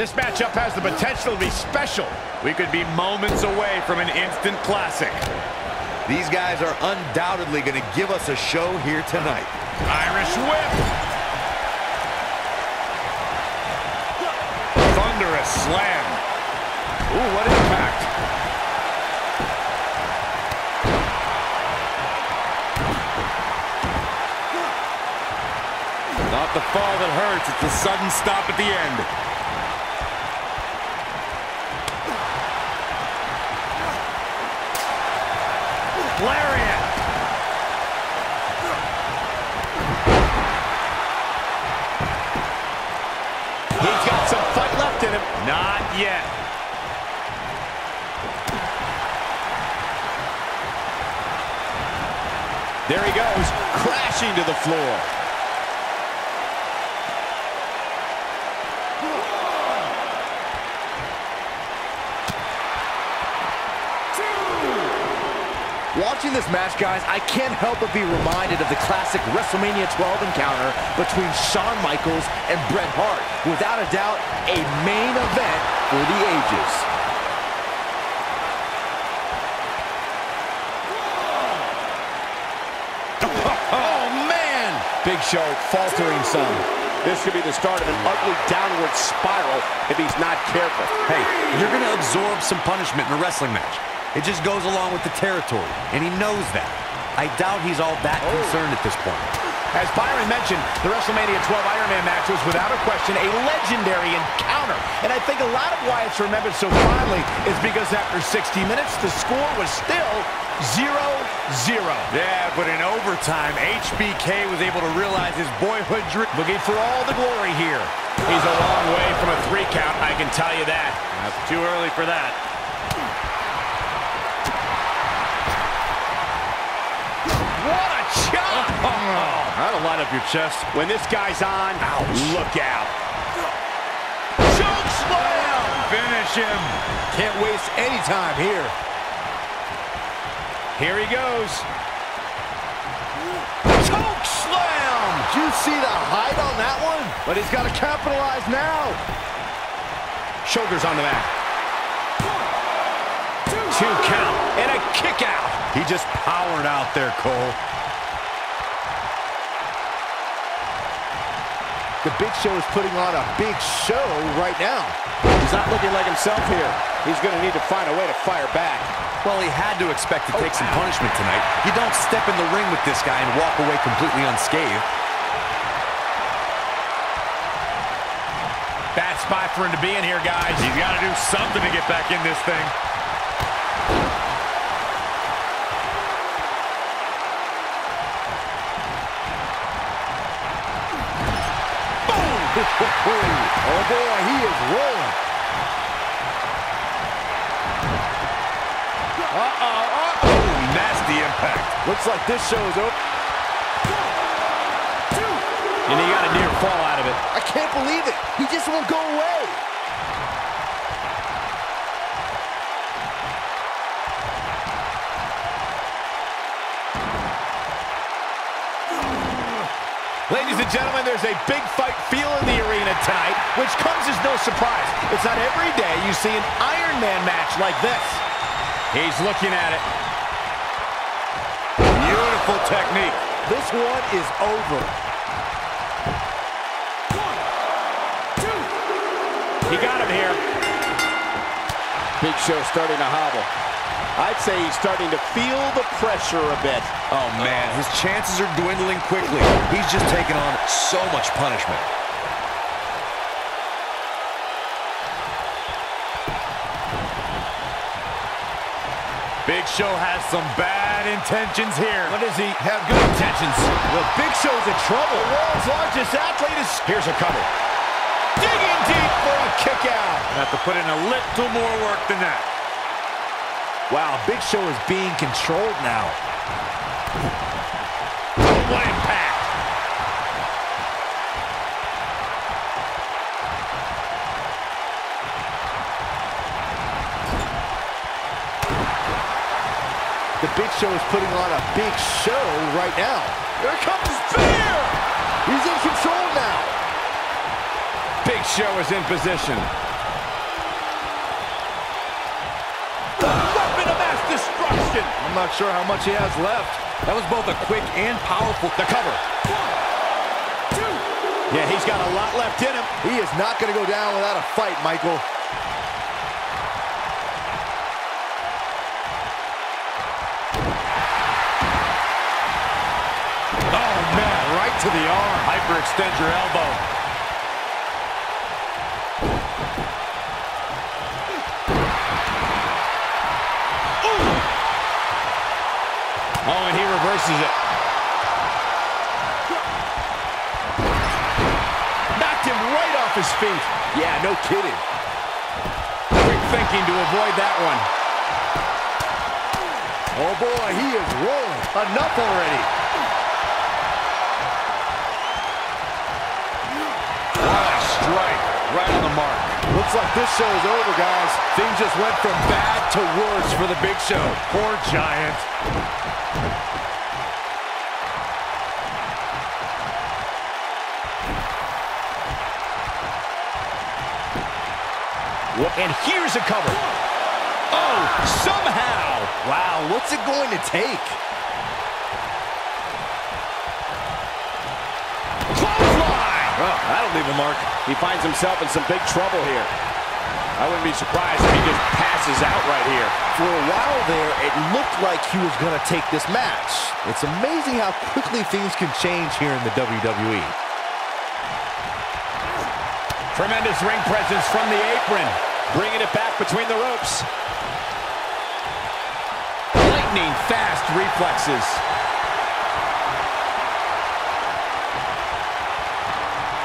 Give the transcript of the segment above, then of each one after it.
This matchup has the potential to be special. We could be moments away from an instant classic. These guys are undoubtedly going to give us a show here tonight. Irish whip. Thunderous slam. Ooh, what impact. Not the fall that hurts, it's the sudden stop at the end. Lariat. He's got some fight left in him. Not yet. There he goes, crashing to the floor. Watching this match, guys, I can't help but be reminded of the classic WrestleMania 12 encounter between Shawn Michaels and Bret Hart. Without a doubt, a main event for the ages. Oh, man! Big Show faltering some. This could be the start of an ugly downward spiral if he's not careful. Hey, you're going to absorb some punishment in a wrestling match. It just goes along with the territory, and he knows that. I doubt he's all that oh. concerned at this point. As Byron mentioned, the WrestleMania 12 Iron Man match was without a question a legendary encounter. And I think a lot of why it's remembered so fondly is because after 60 minutes, the score was still 0-0. Yeah, but in overtime, HBK was able to realize his boyhood dream. Looking for all the glory here. He's a long way from a three count, I can tell you that. That's too early for that. Shot! That'll light up your chest. When this guy's on, look out. Choke slam! Finish him. Can't waste any time here. Here he goes. Choke slam! Did you see the height on that one? But he's got to capitalize now. Shoulders on the mat. Two count and a kick out. He just powered out there, Cole. The Big Show is putting on a big show right now. He's not looking like himself here. He's going to need to find a way to fire back. Well, he had to expect to take some oh. punishment tonight. You don't step in the ring with this guy and walk away completely unscathed. Bad spot for him to be in here, guys. He's got to do something to get back in this thing. Oh boy, he is rolling. Uh-oh, uh-oh. Nasty impact. Looks like this show is over. And he got a near fall out of it. I can't believe it. He just won't go away. Ladies and gentlemen, there's a big fight feel in the arena tonight, which comes as no surprise. It's not every day you see an Iron Man match like this. He's looking at it. Beautiful technique. This one is over. He got him here. Big Show starting to hobble. I'd say he's starting to feel the pressure a bit. Oh, man, his chances are dwindling quickly. He's just taken on so much punishment. Big Show has some bad intentions here. What does he have good intentions? Well, Big Show's in trouble. The world's largest athlete is... Here's a cover. Digging deep for a kick out. Have to put in a little more work than that. Wow, Big Show is being controlled now. What impact. The Big Show is putting on a big show right now. Here comes Spear. He's in control now. Big Show is in position. I'm not sure how much he has left. That was both a quick and powerful... The cover. Yeah, he's got a lot left in him. He is not going to go down without a fight, Michael. Oh, man, right to the arm. Hyperextend your elbow. He it. Knocked him right off his feet. Yeah, no kidding. Quick thinking to avoid that one. Oh, boy, he is rolling. Enough already. What a strike. Right on the mark. Looks like this show is over, guys. Things just went from bad to worse for the Big Show. Poor Giant. And here's a cover. Oh, somehow. Wow, what's it going to take? Clothesline. Oh, that'll leave a mark. He finds himself in some big trouble here. I wouldn't be surprised if he just passes out right here. For a while there, it looked like he was going to take this match. It's amazing how quickly things can change here in the. WWE. Tremendous ring presence from the apron. Bringing it back between the ropes. Lightning fast reflexes.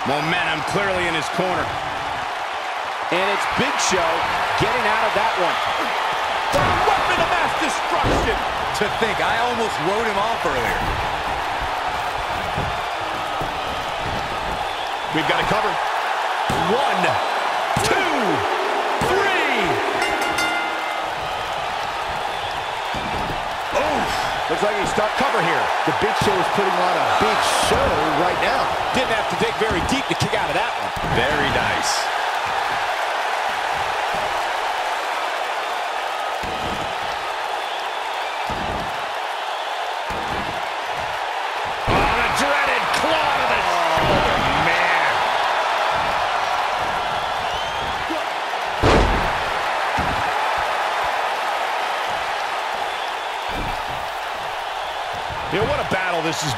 Momentum clearly in his corner. And it's Big Show getting out of that one. The weapon of mass destruction. To think, I almost wrote him off earlier. We've got it cover. One, two, three. Looks like he's stuck Cover here. The Big Show is putting on a big show right now. Didn't have to dig very deep to kick out of that one. Very nice.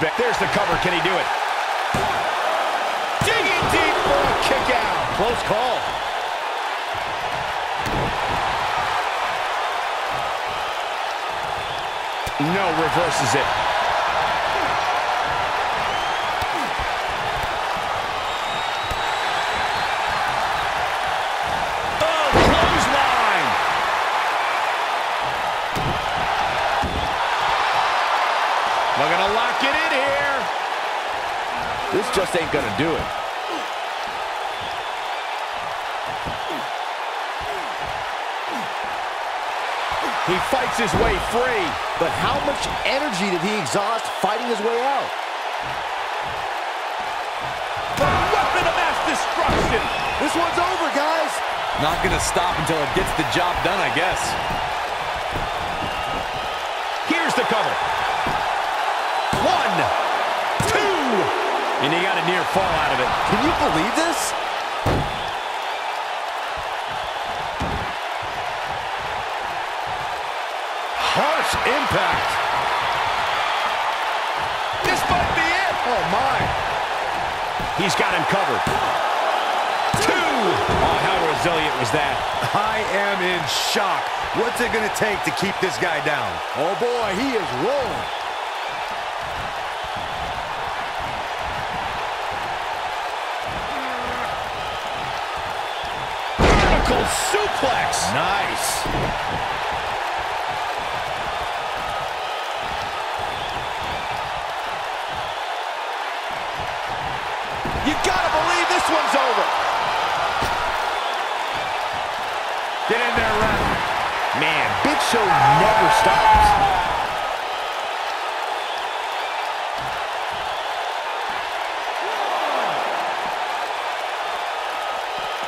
Been. There's the cover. Can he do it? Digging deep for a kick out. Close call. No, reverses it. This just ain't going to do it. He fights his way free. But how much energy did he exhaust fighting his way out? The weapon of mass destruction. This one's over, guys. Not to stop until it gets the job done, I guess. Here's the cover. One, and he got a near fall out of it. Can you believe this? Harsh impact. This might be it. Oh, my. He's got him covered. Two. Oh, how resilient was that? I am in shock. What's it going to take to keep this guy down? Oh, boy, he is rolling. Suplex. Nice. You gotta believe this one's over. Get in there, ref. Man, Big Show never stops.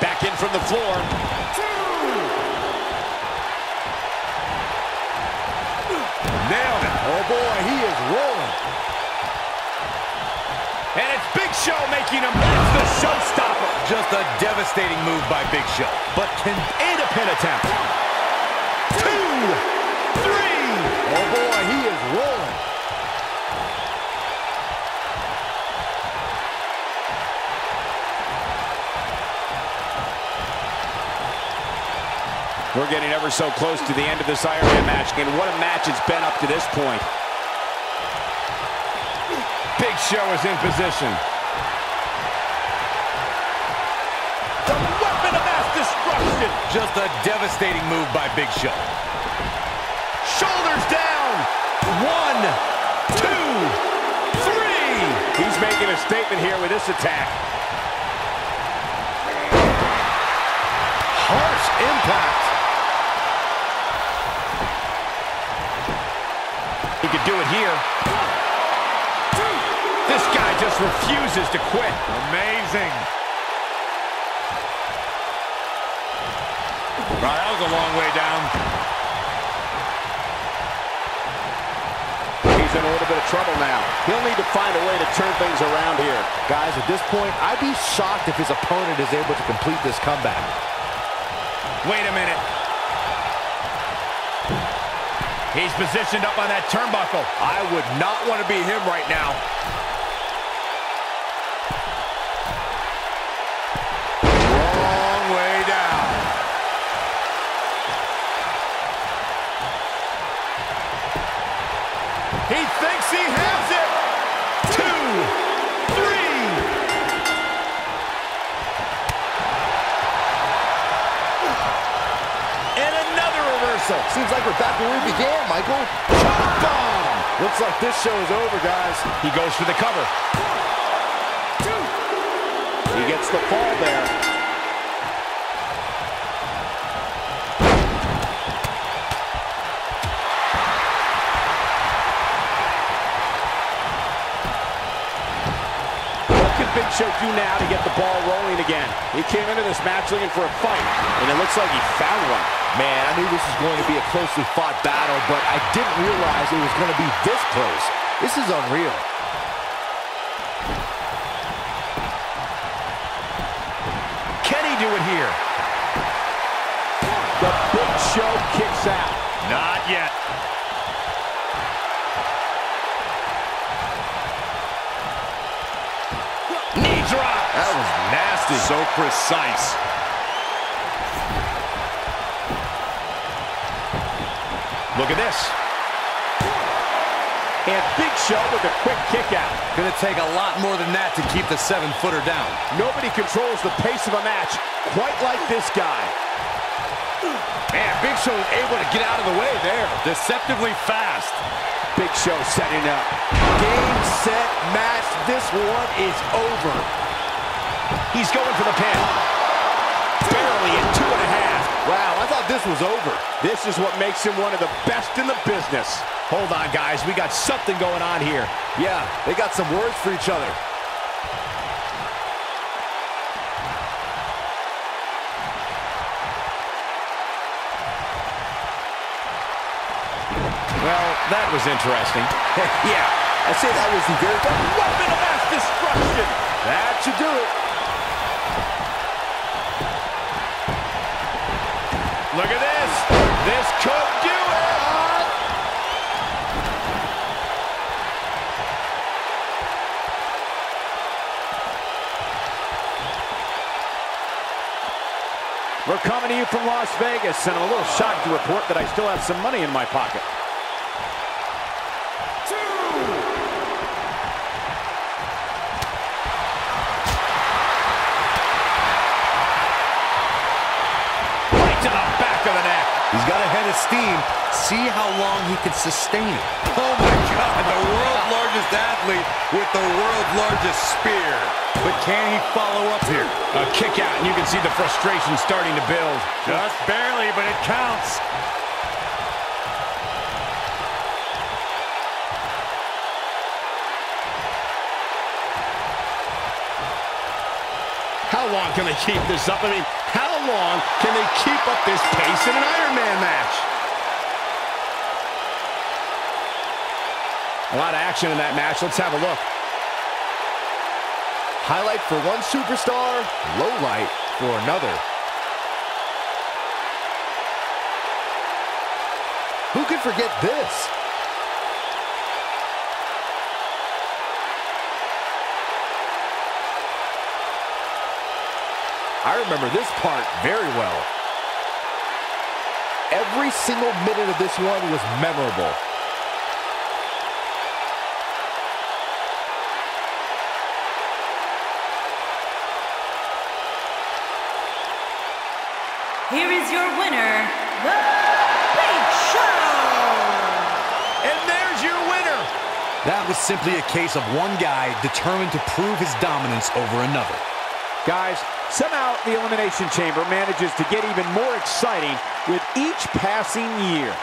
Back in from the floor. Big Show making him. That's the showstopper. Just a devastating move by Big Show. But can aid a pin attempt. Two, three. Oh, boy, he is rolling. We're getting ever so close to the end of this Iron Man match. And what a match it's been up to this point. Big Show is in position. The weapon of mass destruction. Just a devastating move by Big Show. Shoulders down. One, two, three. He's making a statement here with this attack. Harsh impact. He could do it here. This guy just refuses to quit. Amazing. Wow, that was a long way down. He's in a little bit of trouble now. He'll need to find a way to turn things around here. Guys, at this point, I'd be shocked if his opponent is able to complete this comeback. Wait a minute. He's positioned up on that turnbuckle. I would not want to be him right now. He thinks he has it. Two, three. And another reversal. Seems like we're back where we began, Michael. Chop bomb. Looks like this show is over, guys. He goes for the cover. He gets the fall there. Show do now to get the ball rolling again? He came into this match looking for a fight, and it looks like he found one. Man, I knew this was going to be a closely fought battle, but I didn't realize it was going to be this close. This is unreal. Can he do it here? The Big Show kicks out. So precise. Look at this. And Big Show with a quick kick out. Gonna take a lot more than that to keep the seven-footer down. Nobody controls the pace of a match quite like this guy. Man, Big Show is able to get out of the way there. Deceptively fast. Big Show setting up. Game, set, match. This one is over. He's going for the pin. Barely at two and a half. Wow, I thought this was over. This is what makes him one of the best in the business. Hold on, guys. We got something going on here. Yeah, they got some words for each other. Well, that was interesting. yeah, I say that was the very Weapon of mass destruction. That should do it. Look at this. This could do it. We're coming to you from Las Vegas, and I'm a little shocked to report that I still have some money in my pocket. A head of steam. See how long he can sustain it. Oh, my God. The world's largest athlete with the world's largest spear. But can he follow up here? A kick out, and you can see the frustration starting to build. Just barely, but it counts. How long can they keep this up? I mean, how long can they keep up this pace in an Iron Man match? A lot of action in that match. Let's have a look. Highlight for one superstar, low light for another. Who could forget this? I remember this part very well. Every single minute of this one was memorable. Here is your winner, The Big Show! And there's your winner. That was simply a case of one guy determined to prove his dominance over another. Guys, somehow the Elimination Chamber manages to get even more exciting with each passing year.